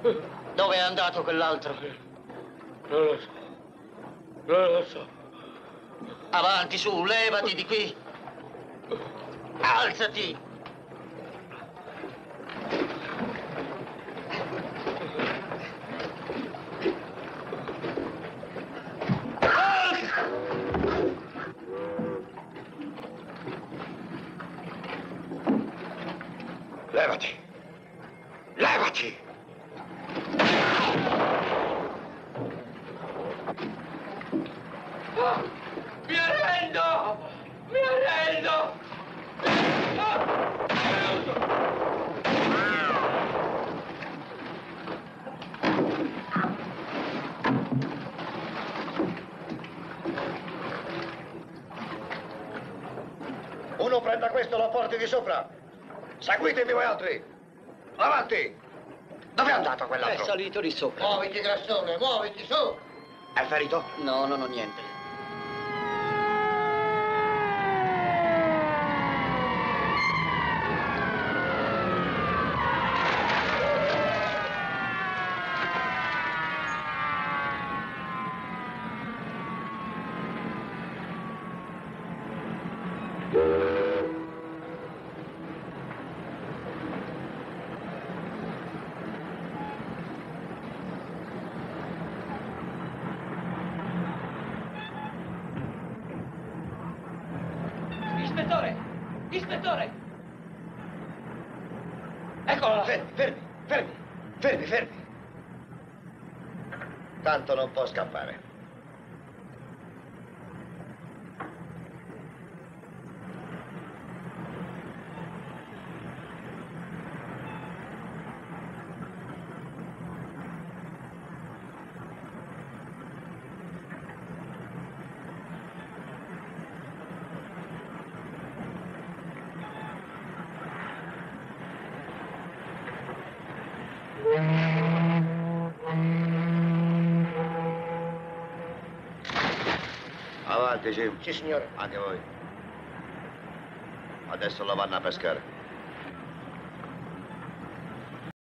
Dove è andato quell'altro? Non lo so. Non lo so. Avanti, su, levati di qui. Alzati. Levati. Levati. Mi arrendo! Uno prenda questo lo porti di sopra. Seguitemi voi altri. Avanti. Dove è andato È quell'altro? salito di sopra. Muoviti, grassone, muoviti, su! È ferito? No, non ho niente. Ispettore! Ispettore! Eccola! Fermi, fermi, fermi, fermi, fermi. Tanto non può scappare. Avanti, Jim. Sì, signore. Anche voi. Adesso lo vanno a pescare.